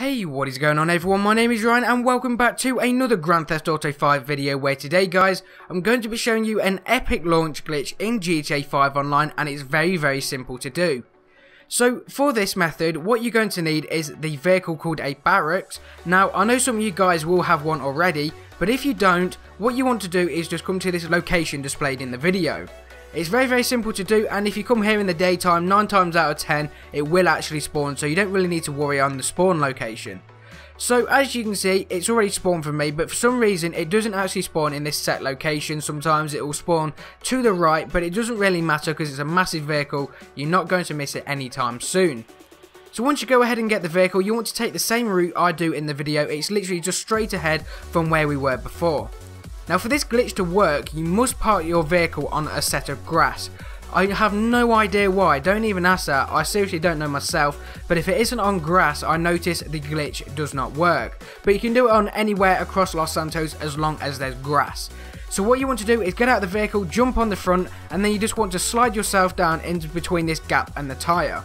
Hey, what is going on everyone? My name is Ryan and welcome back to another Grand Theft Auto 5 video where today guys, I'm going to be showing you an epic launch glitch in GTA 5 Online and it's very very simple to do. So for this method, what you're going to need is the vehicle called a barracks. Now I know some of you guys will have one already, but if you don't, what you want to do is just come to this location displayed in the video. It's very very simple to do and if you come here in the daytime 9 times out of 10 it will actually spawn so you don't really need to worry on the spawn location. So as you can see it's already spawned for me but for some reason it doesn't actually spawn in this set location sometimes it will spawn to the right but it doesn't really matter because it's a massive vehicle you're not going to miss it anytime soon. So once you go ahead and get the vehicle you want to take the same route I do in the video it's literally just straight ahead from where we were before. Now for this glitch to work, you must park your vehicle on a set of grass. I have no idea why, don't even ask that, I seriously don't know myself, but if it isn't on grass, I notice the glitch does not work. But you can do it on anywhere across Los Santos as long as there's grass. So what you want to do is get out of the vehicle, jump on the front, and then you just want to slide yourself down into between this gap and the tyre.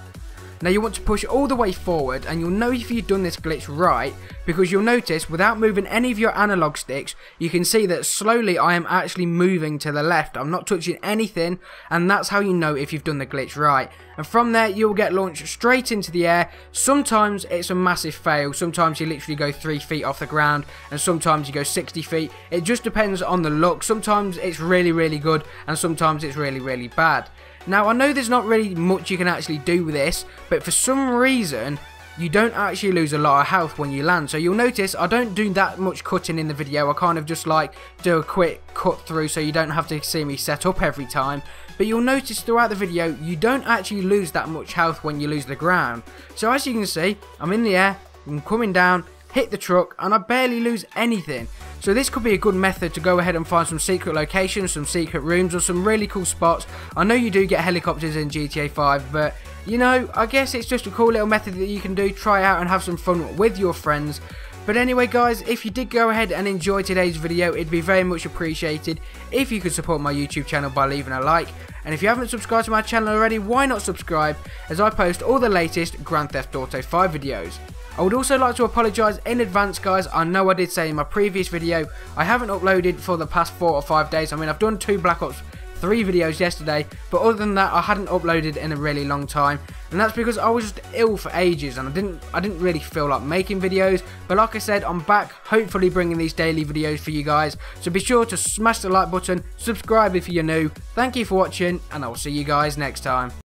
Now you want to push all the way forward and you'll know if you've done this glitch right because you'll notice without moving any of your analog sticks you can see that slowly I am actually moving to the left. I'm not touching anything and that's how you know if you've done the glitch right. And from there you'll get launched straight into the air. Sometimes it's a massive fail. Sometimes you literally go 3 feet off the ground and sometimes you go 60 feet. It just depends on the luck. Sometimes it's really really good and sometimes it's really really bad. Now, I know there's not really much you can actually do with this, but for some reason, you don't actually lose a lot of health when you land. So you'll notice I don't do that much cutting in the video. I kind of just like do a quick cut through so you don't have to see me set up every time. But you'll notice throughout the video, you don't actually lose that much health when you lose the ground. So as you can see, I'm in the air, I'm coming down, hit the truck, and I barely lose anything. So this could be a good method to go ahead and find some secret locations, some secret rooms or some really cool spots. I know you do get helicopters in GTA 5 but you know I guess it's just a cool little method that you can do, try out and have some fun with your friends. But anyway guys, if you did go ahead and enjoy today's video, it'd be very much appreciated if you could support my YouTube channel by leaving a like. And if you haven't subscribed to my channel already, why not subscribe as I post all the latest Grand Theft Auto 5 videos. I would also like to apologise in advance guys, I know I did say in my previous video, I haven't uploaded for the past 4 or 5 days, I mean I've done 2 Black Ops 3 videos yesterday, but other than that I hadn't uploaded in a really long time, and that's because I was just ill for ages and I didn't I didn't really feel like making videos, but like I said, I'm back hopefully bringing these daily videos for you guys, so be sure to smash the like button, subscribe if you're new, thank you for watching, and I'll see you guys next time.